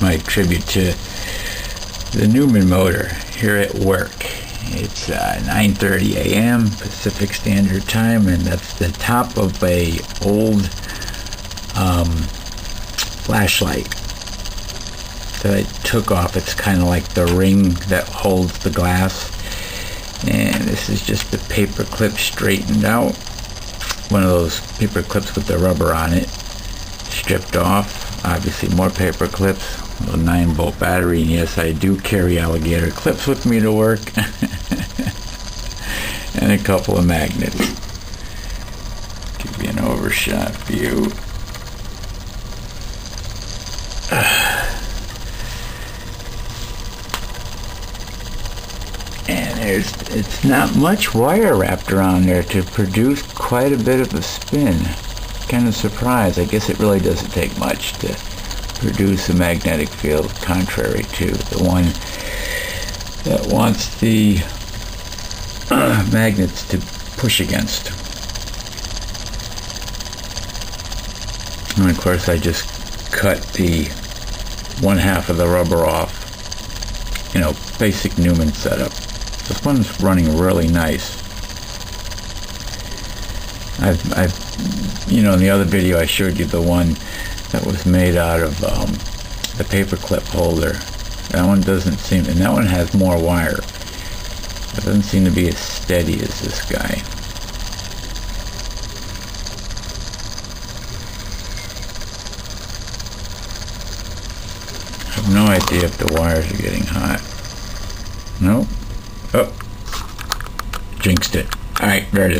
my tribute to the Newman motor here at work. It's uh, 9:30 a.m. Pacific Standard Time, and that's the top of a old um, flashlight that I took off. It's kind of like the ring that holds the glass, and this is just the paper clip straightened out. One of those paper clips with the rubber on it, stripped off. Obviously, more paper clips a 9 volt battery and yes I do carry alligator clips with me to work. And a couple of magnets. Give you an overshot view. And there's it's not much wire wrapped around there to produce quite a bit of a spin kind of surprised I guess it really doesn't take much to produce a magnetic field contrary to the one that wants the magnets to push against. And of course I just cut the one half of the rubber off. You know, basic Newman setup. This one's running really nice. I've, I've, you know, in the other video I showed you the one that was made out of um, the paperclip holder. That one doesn't seem, and that one has more wire. It doesn't seem to be as steady as this guy. I have no idea if the wires are getting hot. No? Oh. Jinxed it. Alright, there it is.